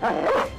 아 니.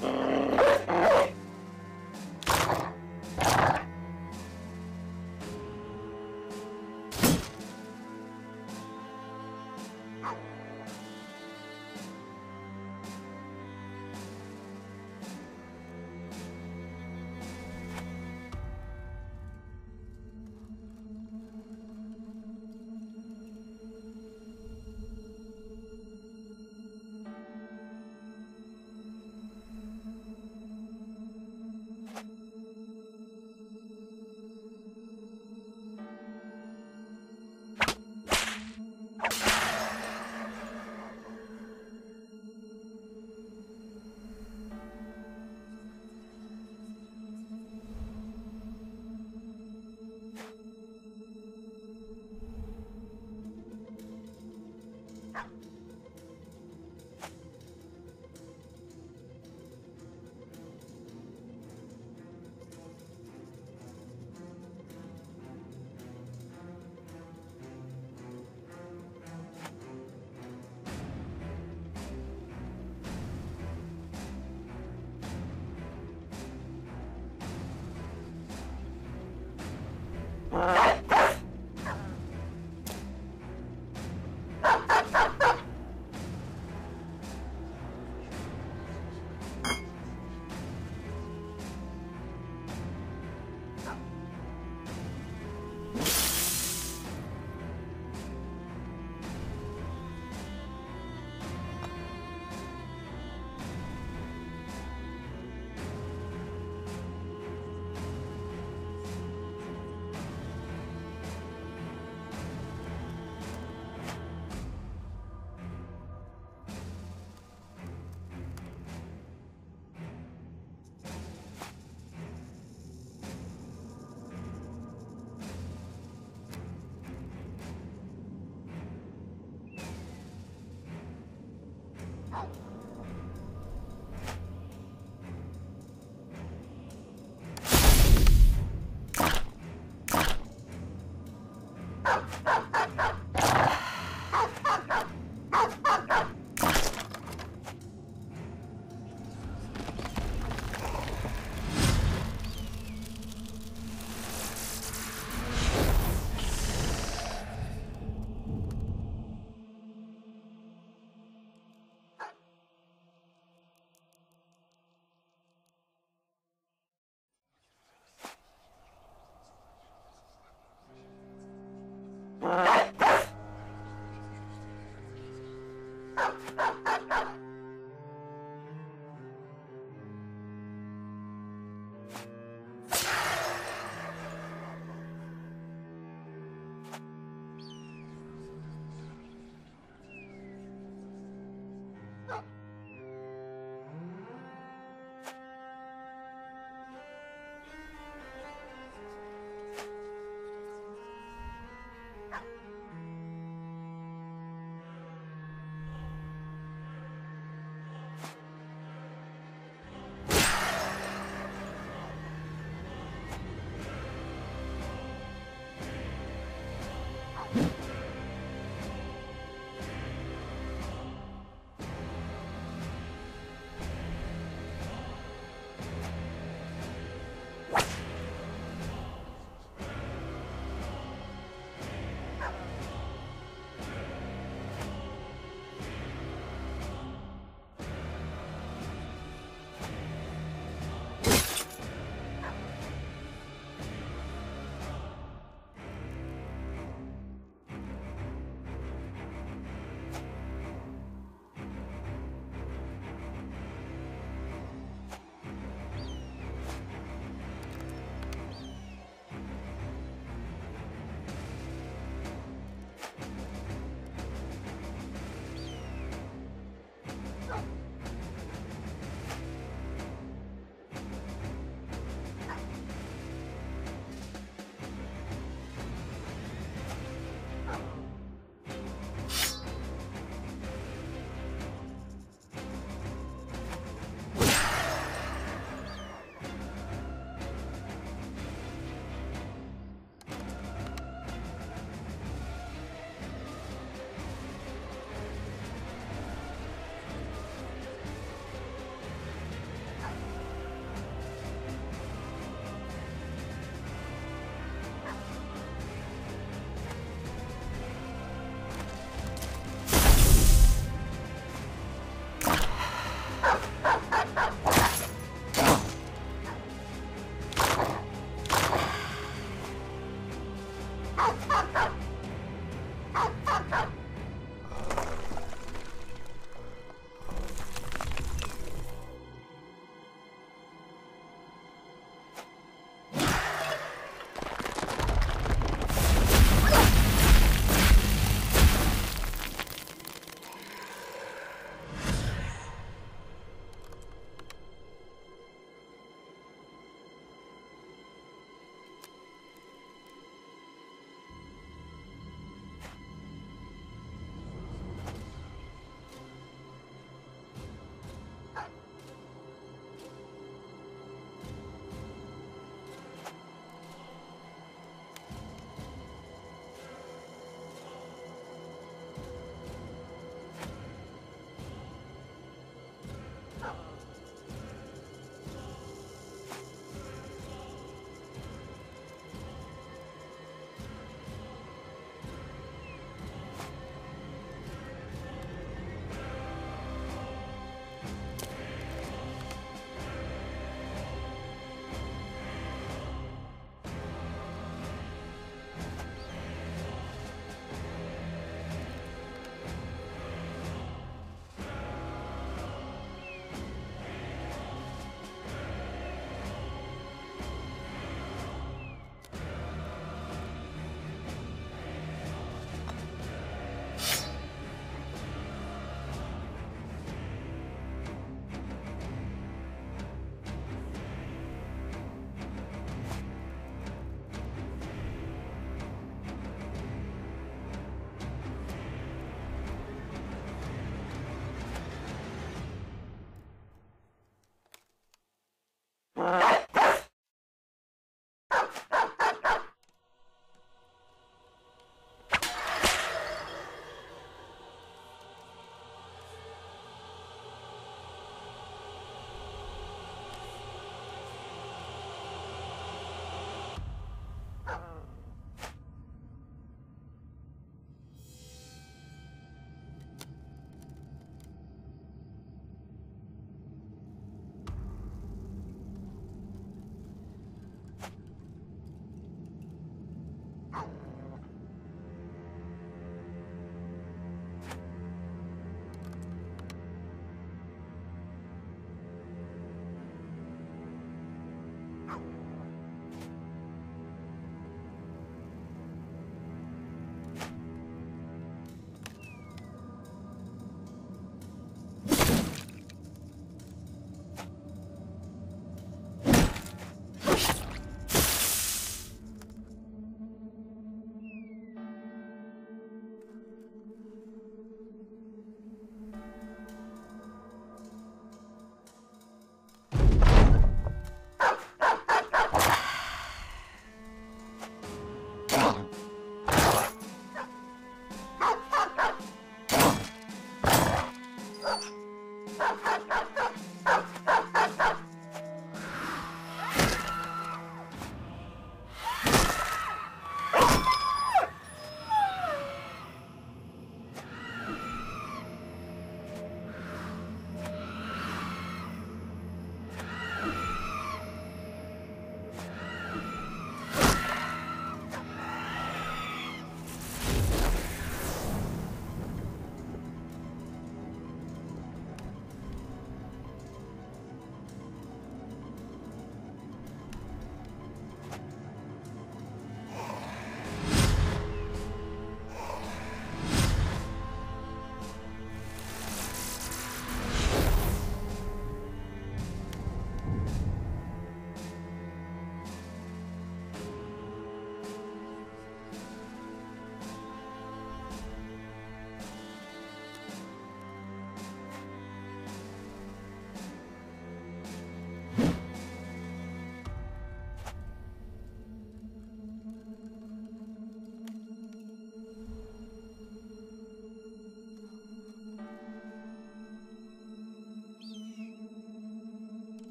Uh,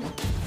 you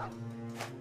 走。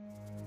Mm-hmm.